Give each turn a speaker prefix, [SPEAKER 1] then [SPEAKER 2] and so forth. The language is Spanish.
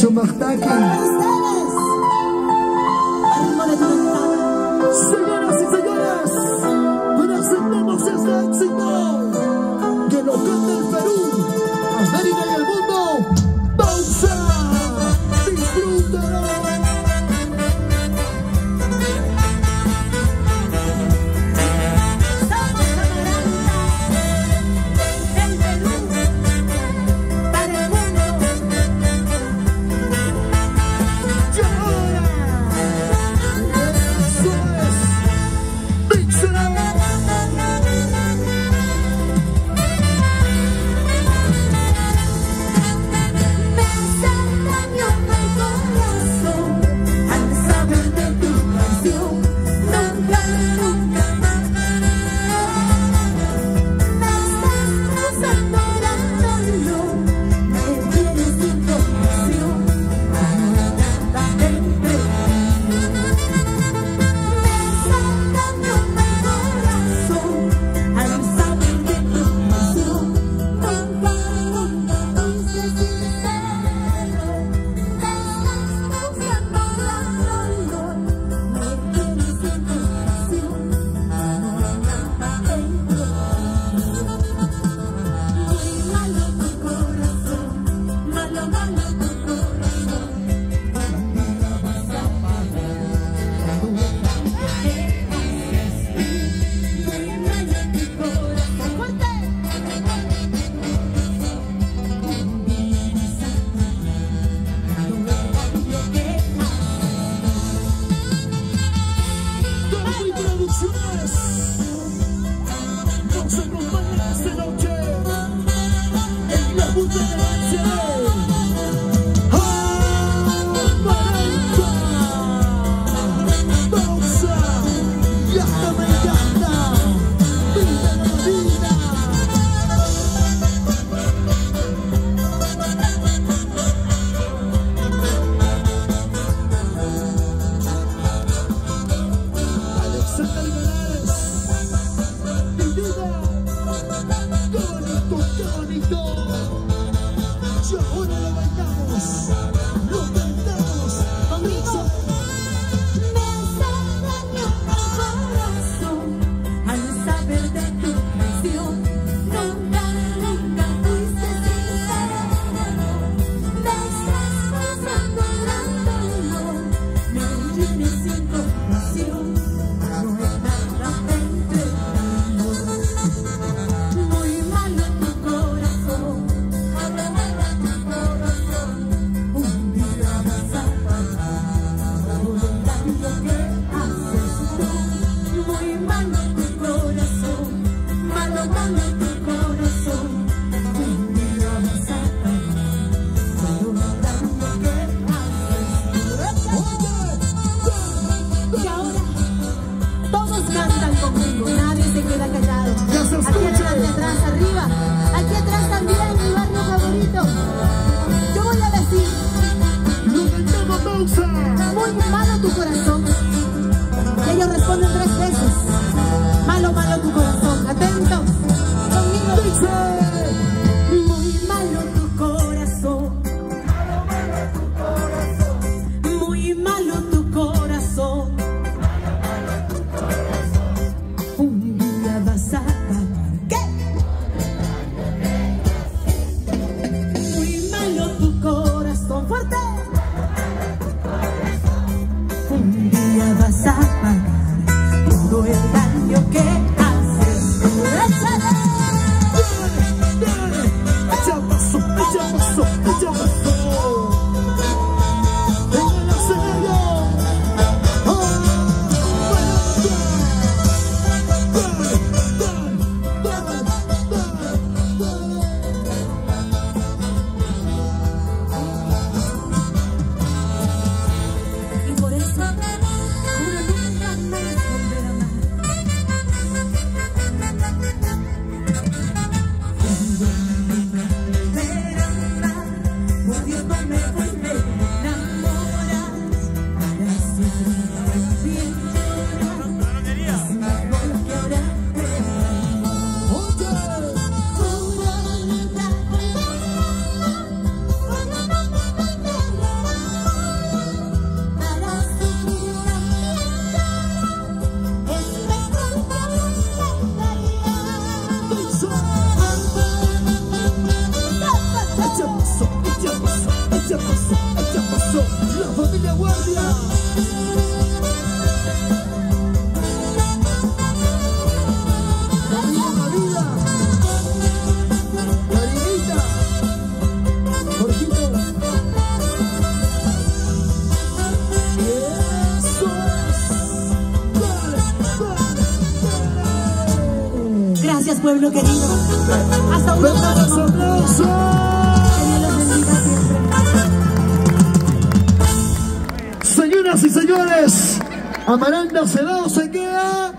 [SPEAKER 1] شو
[SPEAKER 2] مختاكن؟
[SPEAKER 1] conmigo, nadie se queda callado.
[SPEAKER 2] Aquí atrás,
[SPEAKER 1] atrás, arriba, aquí atrás también, mi barrio favorito. Yo voy a decir, muy malo tu corazón. Y ellos responden tres veces, malo, malo tu corazón. que haces. Gracias pueblo querido. Hasta un
[SPEAKER 2] Amaranda Celado se queda